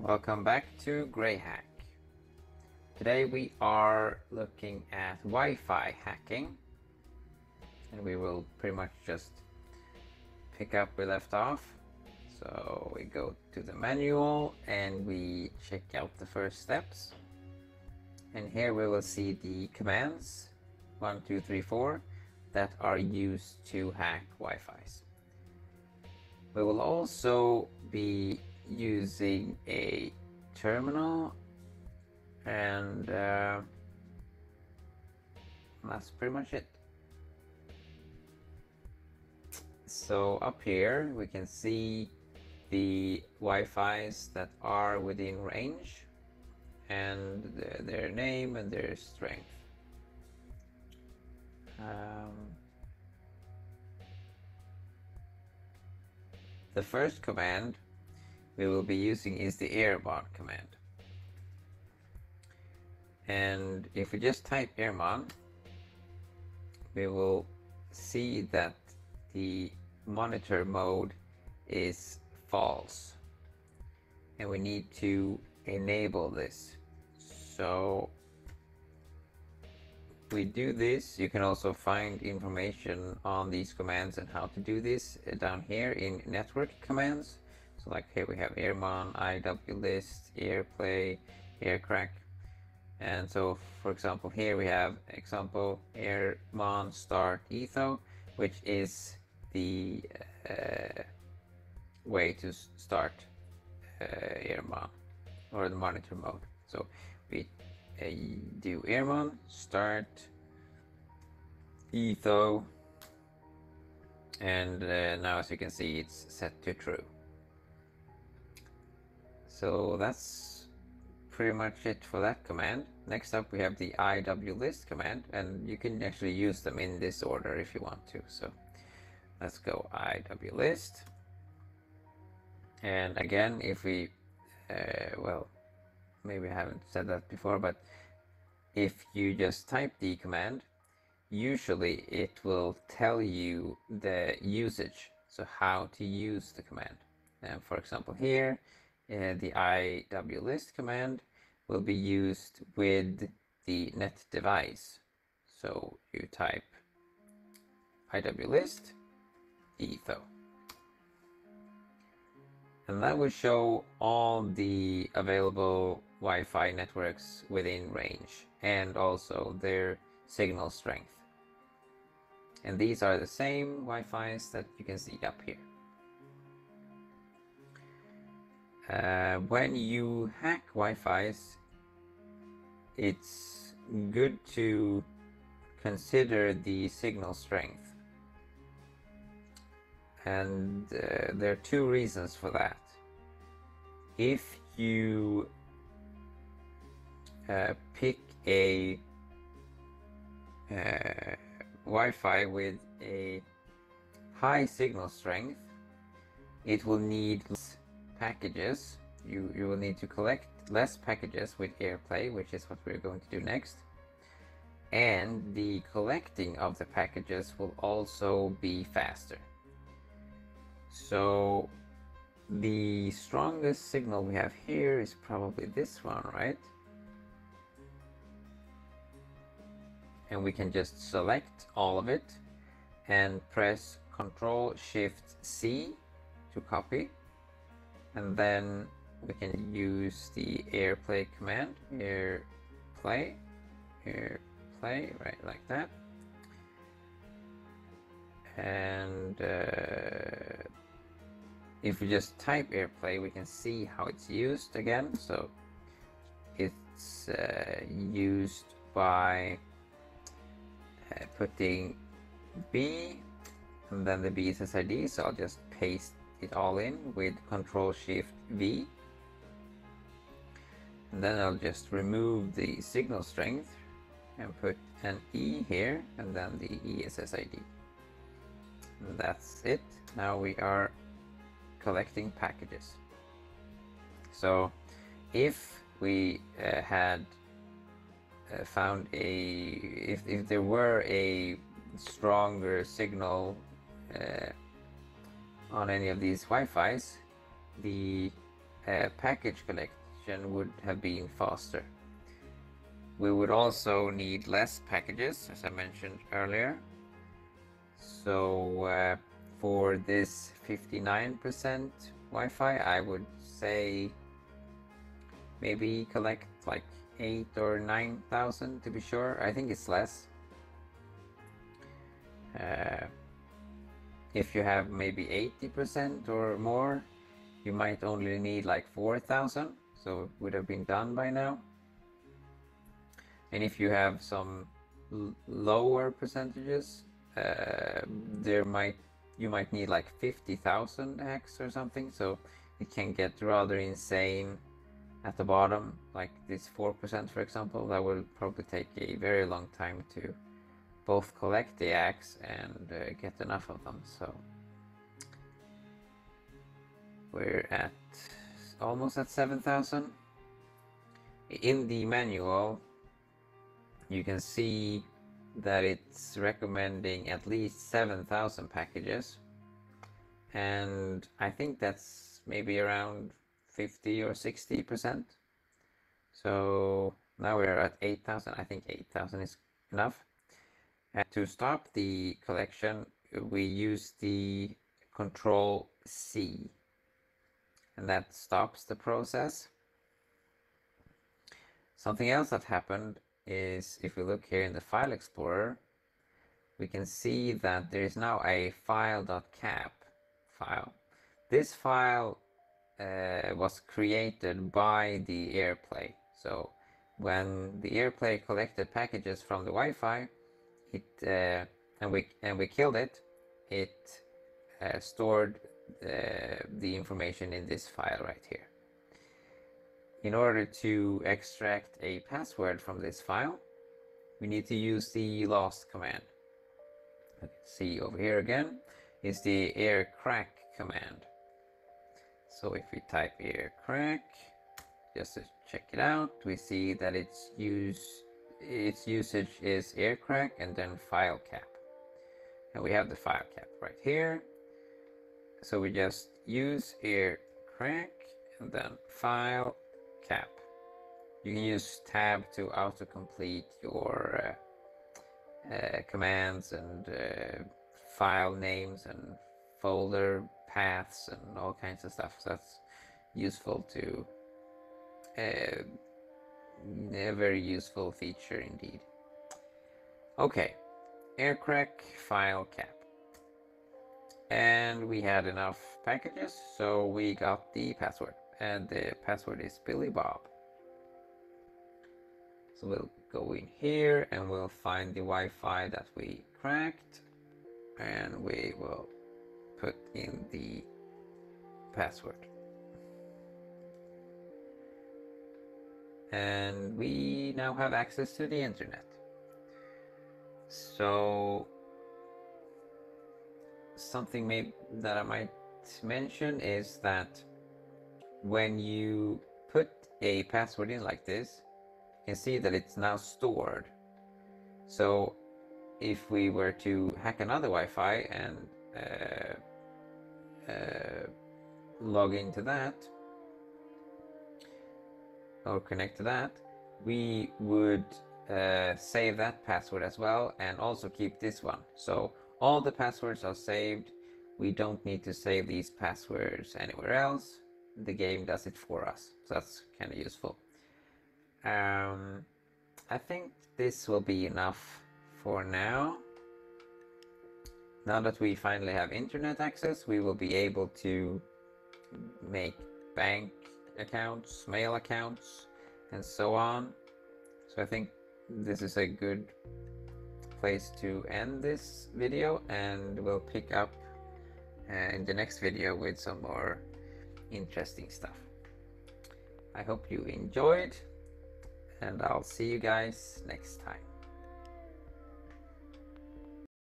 Welcome back to Grey Hack. Today we are looking at Wi-Fi hacking and we will pretty much just pick up where we left off. So we go to the manual and we check out the first steps. And here we will see the commands, one, two, three, four, that are used to hack Wi-Fi's. We will also be using a terminal and uh, that's pretty much it. So up here we can see the Wi-Fi's that are within range and the, their name and their strength. Um, the first command we will be using is the airmon command. And if we just type airmon, we will see that the monitor mode is false. And we need to enable this. So we do this, you can also find information on these commands and how to do this down here in network commands. Like here we have airmon, iwlist, airplay, aircrack. And so for example here we have example airmon start eth0, which is the uh, way to start uh, airmon or the monitor mode. So we uh, do airmon, start, eth0, and uh, now as you can see it's set to true. So that's pretty much it for that command. Next up we have the iwlist command and you can actually use them in this order if you want to. So let's go iwlist and again if we uh, well maybe I haven't said that before but if you just type the command usually it will tell you the usage so how to use the command and for example here the iwlist command will be used with the net device. So you type iwlist eth0. And that will show all the available Wi-Fi networks within range and also their signal strength. And these are the same Wi-Fi's that you can see up here. Uh, when you hack Wi-Fi's, it's good to consider the signal strength. And uh, there are two reasons for that. If you uh, pick a uh, Wi-Fi with a high signal strength, it will need packages. You, you will need to collect less packages with AirPlay, which is what we're going to do next. And the collecting of the packages will also be faster. So the strongest signal we have here is probably this one, right? And we can just select all of it and press Ctrl Shift C to copy and then we can use the airplay command airplay airplay right like that. And uh, if we just type airplay we can see how it's used again. So it's uh, used by uh, putting B and then the BSSID so I'll just paste it all in with Control Shift V. And then I'll just remove the signal strength and put an E here and then the ESSID. That's it. Now we are collecting packages. So if we uh, had uh, found a if, if there were a stronger signal uh, on any of these Wi-Fi's, the uh, package collection would have been faster. We would also need less packages, as I mentioned earlier. So uh, for this 59% Wi-Fi, I would say maybe collect like eight or nine thousand to be sure. I think it's less. Uh, if you have maybe 80% or more, you might only need like 4,000, so it would have been done by now. And if you have some lower percentages, uh, there might you might need like 50,000 ACKs or something, so it can get rather insane at the bottom, like this 4% for example, that will probably take a very long time to both collect the ACKs and uh, get enough of them, so we're at almost at 7,000. In the manual, you can see that it's recommending at least 7,000 packages. And I think that's maybe around 50 or 60 percent. So now we're at 8,000. I think 8,000 is enough. And to stop the collection, we use the control C and that stops the process. Something else that happened is if we look here in the file explorer, we can see that there is now a file.cap file. This file uh, was created by the AirPlay. So when the AirPlay collected packages from the Wi-Fi, it uh, and we and we killed it, it uh, stored uh, the information in this file right here. In order to extract a password from this file, we need to use the lost command. See over here again is the air crack command. So if we type air crack, just to check it out, we see that its use its usage is aircrack and then file cap. And we have the file cap right here. So we just use aircrack and then file cap. You can use tab to autocomplete your uh, uh, commands and uh, file names and folder paths and all kinds of stuff. So that's useful to uh, a very useful feature indeed. Okay, aircrack file cap. And we had enough packages, so we got the password. And the password is Billy Bob. So we'll go in here and we'll find the Wi-Fi that we cracked. And we will put in the password. And we now have access to the internet. So something maybe that I might mention is that when you put a password in like this, you can see that it's now stored. So if we were to hack another Wi-Fi and uh, uh, log into that or connect to that, we would uh, save that password as well and also keep this one. So all the passwords are saved. We don't need to save these passwords anywhere else. The game does it for us. So that's kind of useful. Um, I think this will be enough for now. Now that we finally have internet access, we will be able to make bank accounts, mail accounts, and so on. So I think this is a good place to end this video and we'll pick up uh, in the next video with some more interesting stuff. I hope you enjoyed and I'll see you guys next time.